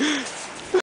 Yeah.